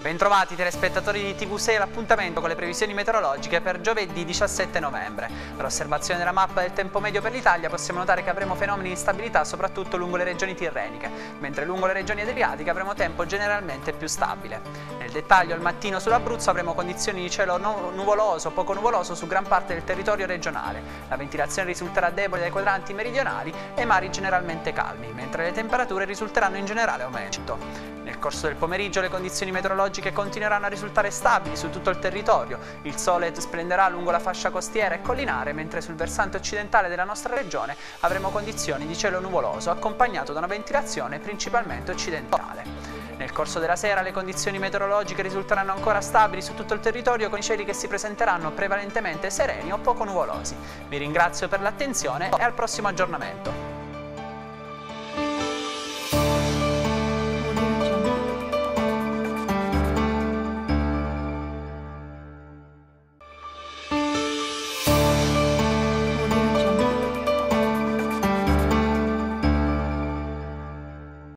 Bentrovati telespettatori di TV6 all'appuntamento con le previsioni meteorologiche per giovedì 17 novembre. Per osservazione della mappa del tempo medio per l'Italia possiamo notare che avremo fenomeni di instabilità soprattutto lungo le regioni tirreniche, mentre lungo le regioni adriatiche avremo tempo generalmente più stabile. Nel dettaglio al mattino sull'Abruzzo avremo condizioni di cielo nuvoloso o poco nuvoloso su gran parte del territorio regionale. La ventilazione risulterà debole dai quadranti meridionali e mari generalmente calmi, mentre le temperature risulteranno in generale aumento. Corso del pomeriggio le condizioni meteorologiche continueranno a risultare stabili su tutto il territorio. Il sole splenderà lungo la fascia costiera e collinare, mentre sul versante occidentale della nostra regione avremo condizioni di cielo nuvoloso, accompagnato da una ventilazione principalmente occidentale. Nel corso della sera le condizioni meteorologiche risulteranno ancora stabili su tutto il territorio con i cieli che si presenteranno prevalentemente sereni o poco nuvolosi. Vi ringrazio per l'attenzione e al prossimo aggiornamento.